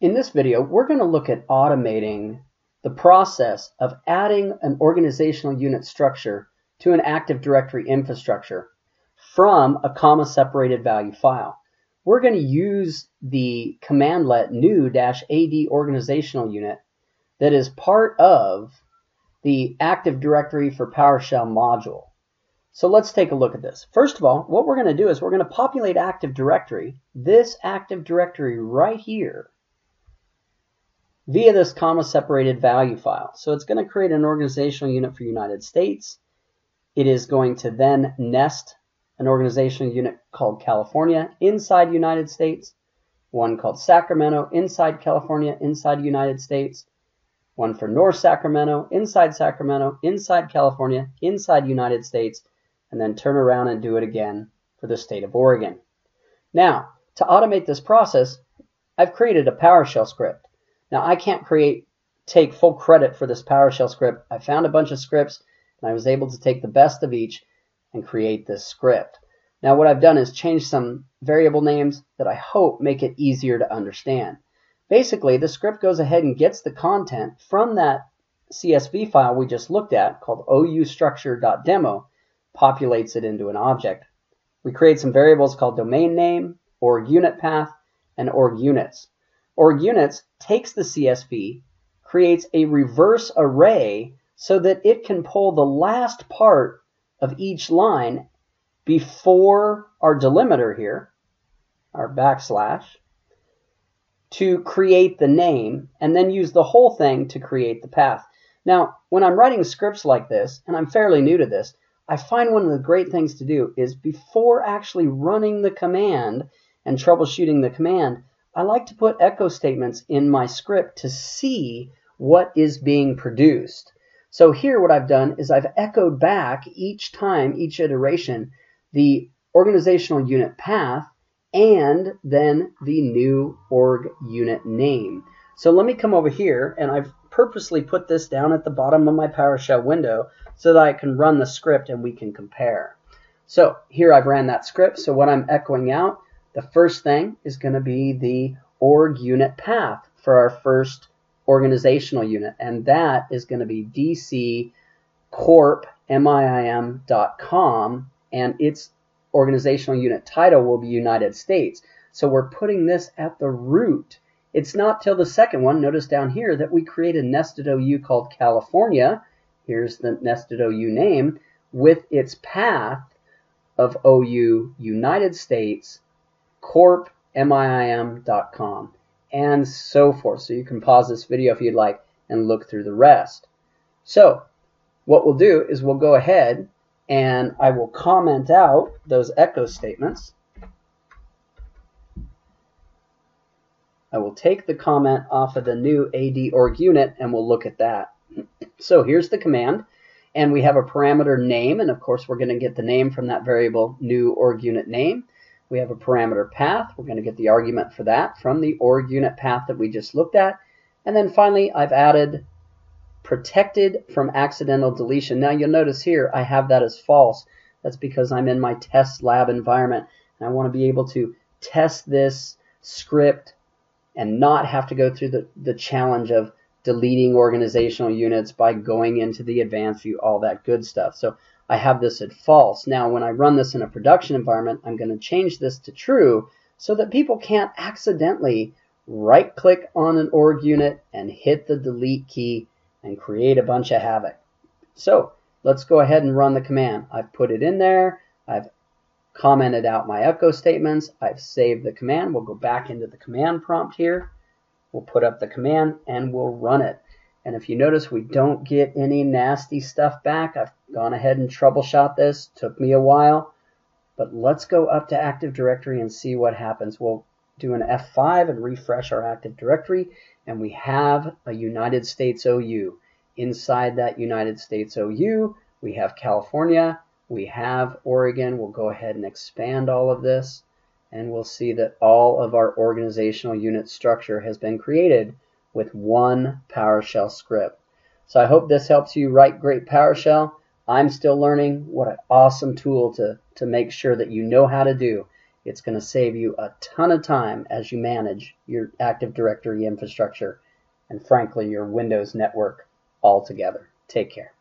In this video, we're going to look at automating the process of adding an organizational unit structure to an Active Directory infrastructure from a comma-separated value file. We're going to use the commandlet new-ad organizational unit that is part of the Active Directory for PowerShell module. So let's take a look at this. First of all, what we're going to do is we're going to populate Active Directory, this Active Directory right here, via this comma separated value file. So it's going to create an organizational unit for United States. It is going to then nest an organizational unit called California inside United States, one called Sacramento inside California inside United States, one for North Sacramento inside Sacramento inside California inside United States, and then turn around and do it again for the state of Oregon. Now, to automate this process, I've created a PowerShell script. Now I can't create, take full credit for this PowerShell script. I found a bunch of scripts and I was able to take the best of each and create this script. Now what I've done is change some variable names that I hope make it easier to understand. Basically, the script goes ahead and gets the content from that CSV file we just looked at called oustructure.demo, populates it into an object. We create some variables called domain name, org unit path, and org units. Org units takes the CSV, creates a reverse array so that it can pull the last part of each line before our delimiter here, our backslash, to create the name and then use the whole thing to create the path. Now, when I'm writing scripts like this, and I'm fairly new to this, I find one of the great things to do is before actually running the command and troubleshooting the command, I like to put echo statements in my script to see what is being produced. So here what I've done is I've echoed back each time, each iteration, the organizational unit path and then the new org unit name. So let me come over here and I've purposely put this down at the bottom of my PowerShell window so that I can run the script and we can compare. So here I've ran that script. So what I'm echoing out the first thing is going to be the org unit path for our first organizational unit, and that is going to be dccorpmiim.com, and its organizational unit title will be United States. So we're putting this at the root. It's not till the second one, notice down here, that we create a nested OU called California. Here's the nested OU name with its path of OU United States corpmiim.com, and so forth. So you can pause this video if you'd like and look through the rest. So what we'll do is we'll go ahead and I will comment out those echo statements. I will take the comment off of the new AD org unit and we'll look at that. So here's the command and we have a parameter name and of course we're going to get the name from that variable new org unit name. We have a parameter path. We're going to get the argument for that from the org unit path that we just looked at. And then finally, I've added protected from accidental deletion. Now you'll notice here I have that as false. That's because I'm in my test lab environment and I want to be able to test this script and not have to go through the, the challenge of deleting organizational units by going into the advanced view, all that good stuff. So I have this at false. Now, when I run this in a production environment, I'm going to change this to true so that people can't accidentally right click on an org unit and hit the delete key and create a bunch of havoc. So let's go ahead and run the command. I've put it in there. I've commented out my echo statements. I've saved the command. We'll go back into the command prompt here. We'll put up the command and we'll run it. And if you notice, we don't get any nasty stuff back. I've gone ahead and troubleshot this. Took me a while. But let's go up to Active Directory and see what happens. We'll do an F5 and refresh our Active Directory. And we have a United States OU. Inside that United States OU, we have California. We have Oregon. We'll go ahead and expand all of this. And we'll see that all of our organizational unit structure has been created with one PowerShell script. So I hope this helps you write great PowerShell. I'm still learning what an awesome tool to, to make sure that you know how to do It's going to save you a ton of time as you manage your Active Directory infrastructure and frankly your Windows network altogether. Take care.